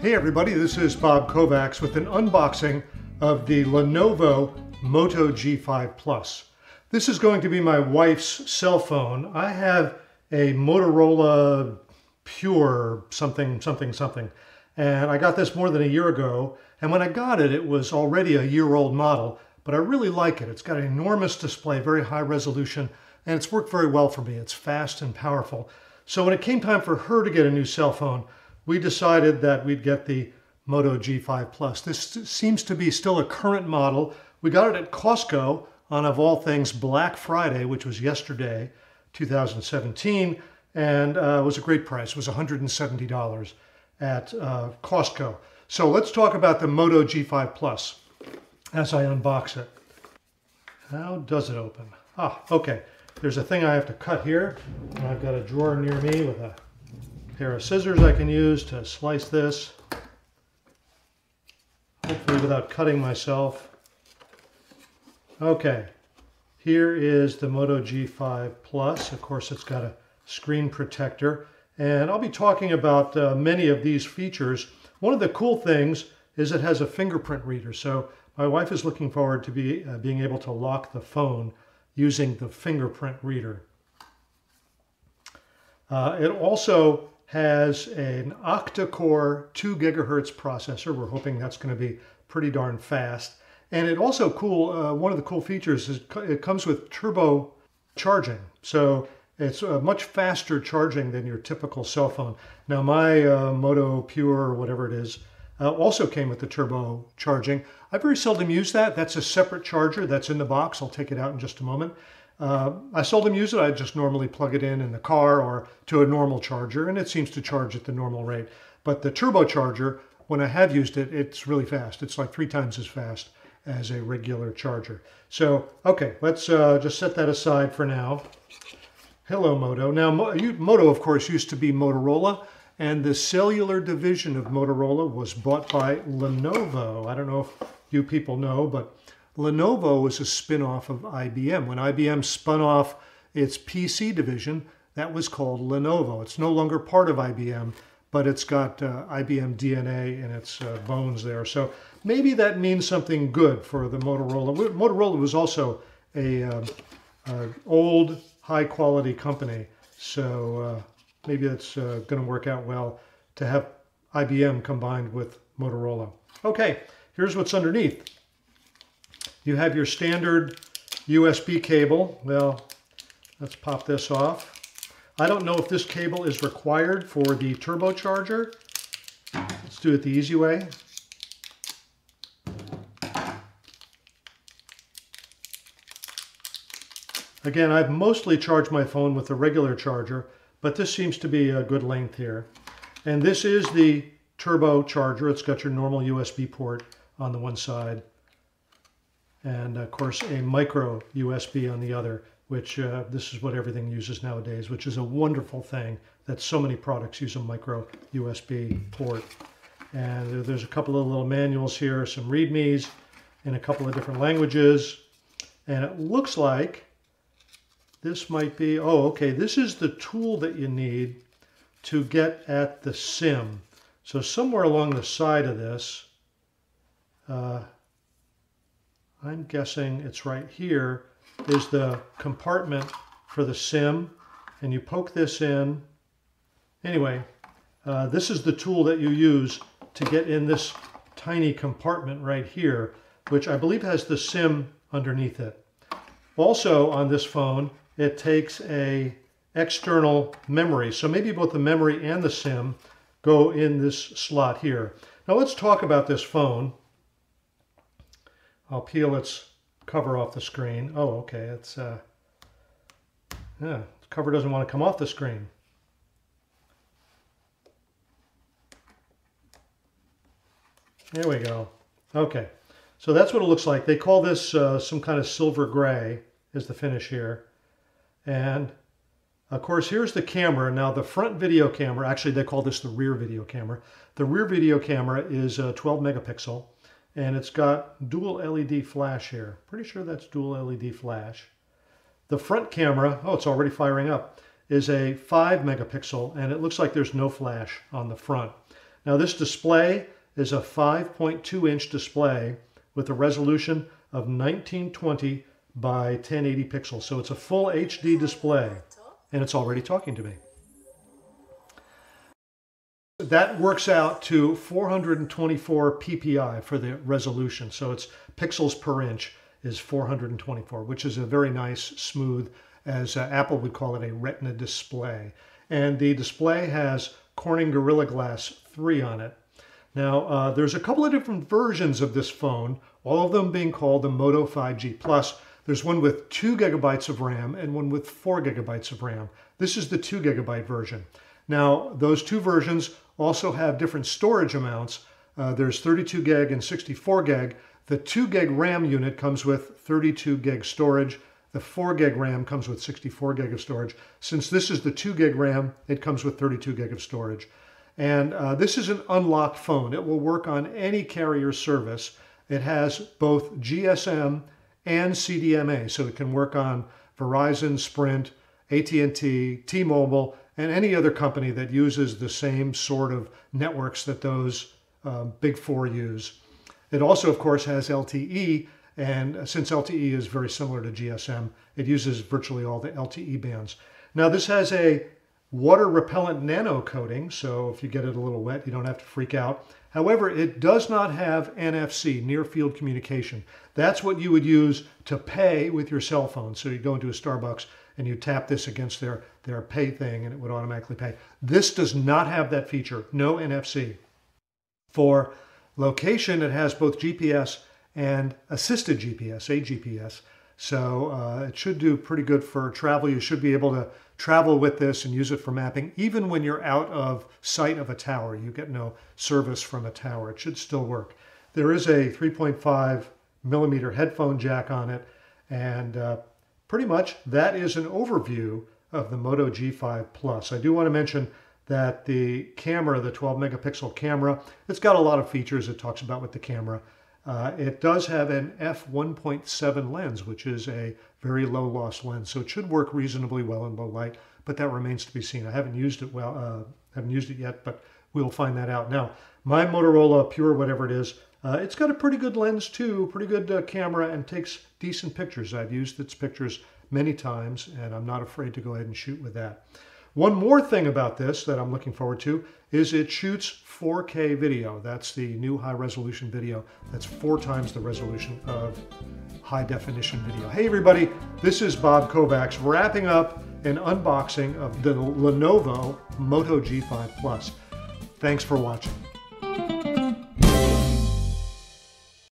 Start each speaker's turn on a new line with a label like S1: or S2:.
S1: Hey everybody, this is Bob Kovacs with an unboxing of the Lenovo Moto G5 Plus. This is going to be my wife's cell phone. I have a Motorola Pure something, something, something. And I got this more than a year ago. And when I got it, it was already a year old model, but I really like it. It's got an enormous display, very high resolution, and it's worked very well for me. It's fast and powerful. So when it came time for her to get a new cell phone, we decided that we'd get the Moto G5 Plus. This seems to be still a current model. We got it at Costco on, of all things, Black Friday, which was yesterday, 2017, and uh, was a great price. It was $170 at uh, Costco. So let's talk about the Moto G5 Plus as I unbox it. How does it open? Ah, okay. There's a thing I have to cut here. I've got a drawer near me with a pair of scissors I can use to slice this. Hopefully without cutting myself. Okay, here is the Moto G5 Plus. Of course, it's got a screen protector. And I'll be talking about uh, many of these features. One of the cool things is it has a fingerprint reader. So my wife is looking forward to be, uh, being able to lock the phone using the fingerprint reader. Uh, it also has an octa-core 2 gigahertz processor. We're hoping that's going to be pretty darn fast. And it also cool, uh, one of the cool features is it comes with turbo charging. So it's a much faster charging than your typical cell phone. Now my uh, Moto Pure or whatever it is uh, also came with the turbo charging. I very seldom use that. That's a separate charger that's in the box. I'll take it out in just a moment. Uh, I seldom use it. I just normally plug it in in the car or to a normal charger and it seems to charge at the normal rate. But the turbocharger, when I have used it, it's really fast. It's like three times as fast as a regular charger. So, okay, let's uh, just set that aside for now. Hello, Moto. Now, Moto, of course, used to be Motorola, and the cellular division of Motorola was bought by Lenovo. I don't know if you people know, but Lenovo was a spin-off of IBM. When IBM spun off its PC division, that was called Lenovo. It's no longer part of IBM, but it's got uh, IBM DNA in its uh, bones there. So maybe that means something good for the Motorola. Motorola was also a uh, old, high-quality company, so uh, maybe that's uh, going to work out well to have IBM combined with Motorola. Okay, here's what's underneath. You have your standard USB cable. Well, let's pop this off. I don't know if this cable is required for the turbocharger. Let's do it the easy way. Again, I've mostly charged my phone with a regular charger, but this seems to be a good length here. And this is the turbo charger. It's got your normal USB port on the one side and of course a micro USB on the other, which uh, this is what everything uses nowadays, which is a wonderful thing that so many products use a micro USB port. And there's a couple of little manuals here, some readmes in a couple of different languages. And it looks like this might be, oh, okay, this is the tool that you need to get at the SIM. So somewhere along the side of this, uh, I'm guessing it's right here, is the compartment for the SIM. And you poke this in. Anyway, uh, this is the tool that you use to get in this tiny compartment right here, which I believe has the SIM underneath it. Also on this phone, it takes a external memory. So maybe both the memory and the SIM go in this slot here. Now let's talk about this phone. I'll peel its cover off the screen. Oh, okay, it's, uh, yeah, the cover doesn't want to come off the screen. There we go. Okay, so that's what it looks like. They call this uh, some kind of silver gray is the finish here. And of course, here's the camera. Now the front video camera, actually they call this the rear video camera. The rear video camera is a 12 megapixel and it's got dual LED flash here. Pretty sure that's dual LED flash. The front camera, oh, it's already firing up, is a 5 megapixel, and it looks like there's no flash on the front. Now this display is a 5.2 inch display with a resolution of 1920 by 1080 pixels. So it's a full HD display and it's already talking to me. That works out to 424 ppi for the resolution. So it's pixels per inch is 424, which is a very nice, smooth, as uh, Apple would call it, a retina display. And the display has Corning Gorilla Glass 3 on it. Now, uh, there's a couple of different versions of this phone, all of them being called the Moto 5G Plus. There's one with 2 gigabytes of RAM and one with 4 gigabytes of RAM. This is the 2 gigabyte version. Now, those two versions also have different storage amounts. Uh, there's 32 gig and 64 gig. The 2 gig RAM unit comes with 32 gig storage. The 4 gig RAM comes with 64 gig of storage. Since this is the 2 gig RAM, it comes with 32 gig of storage. And uh, this is an unlocked phone. It will work on any carrier service. It has both GSM and CDMA, so it can work on Verizon, Sprint, AT&T, T-Mobile, and any other company that uses the same sort of networks that those um, big four use. It also, of course, has LTE, and since LTE is very similar to GSM, it uses virtually all the LTE bands. Now, this has a water repellent nano coating, so if you get it a little wet, you don't have to freak out. However, it does not have NFC, near field communication. That's what you would use to pay with your cell phone. So you go into a Starbucks and you tap this against their, their pay thing and it would automatically pay. This does not have that feature, no NFC. For location, it has both GPS and assisted GPS, AGPS. So uh, it should do pretty good for travel. You should be able to travel with this and use it for mapping. Even when you're out of sight of a tower, you get no service from a tower. It should still work. There is a 3.5 millimeter headphone jack on it. And uh, pretty much that is an overview of the Moto G5 Plus. I do want to mention that the camera, the 12 megapixel camera, it's got a lot of features it talks about with the camera. Uh, it does have an f1.7 lens, which is a very low loss lens, so it should work reasonably well in low light, but that remains to be seen. I haven't used it well, uh, haven't used it yet, but we'll find that out. Now, my Motorola Pure, whatever it is, uh, it's got a pretty good lens too, pretty good uh, camera, and takes decent pictures. I've used its pictures many times, and I'm not afraid to go ahead and shoot with that. One more thing about this that I'm looking forward to is it shoots 4K video. That's the new high resolution video. That's four times the resolution of high definition video. Hey everybody, this is Bob Kovacs wrapping up an unboxing of the Lenovo Moto G5 Plus. Thanks for watching.